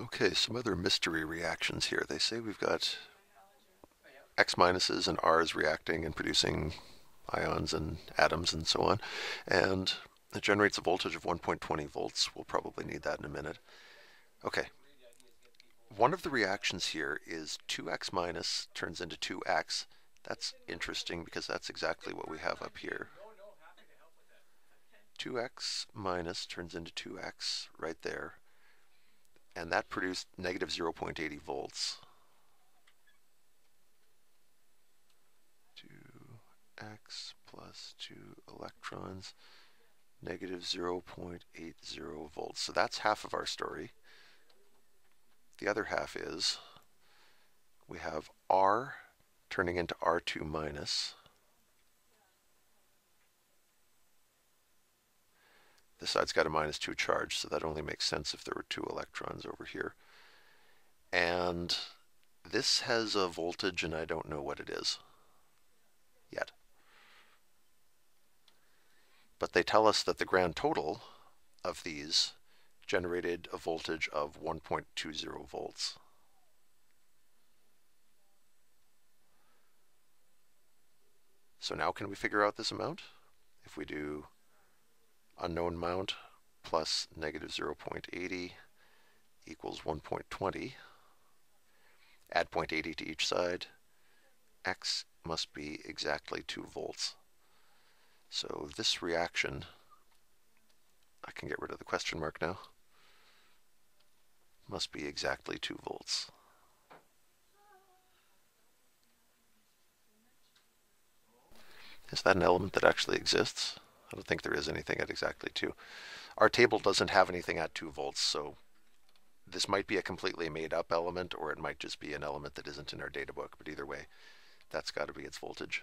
Okay, some other mystery reactions here. They say we've got X minuses and R's reacting and producing ions and atoms and so on. And it generates a voltage of 1.20 volts. We'll probably need that in a minute. Okay. One of the reactions here is 2x minus turns into 2x. That's interesting because that's exactly what we have up here. 2x minus turns into 2x right there. And that produced negative 0.80 volts. 2x plus 2 electrons, negative 0.80 volts. So that's half of our story. The other half is we have R turning into R2 minus. This side's got a minus 2 charge, so that only makes sense if there were two electrons over here. And this has a voltage, and I don't know what it is yet. But they tell us that the grand total of these generated a voltage of 1.20 volts. So now can we figure out this amount? If we do unknown amount plus negative 0.80 equals 1.20, add 0.80 to each side, x must be exactly 2 volts. So this reaction, I can get rid of the question mark now, must be exactly 2 volts. Is that an element that actually exists? I don't think there is anything at exactly 2. Our table doesn't have anything at 2 volts, so this might be a completely made up element or it might just be an element that isn't in our data book, but either way, that's got to be its voltage.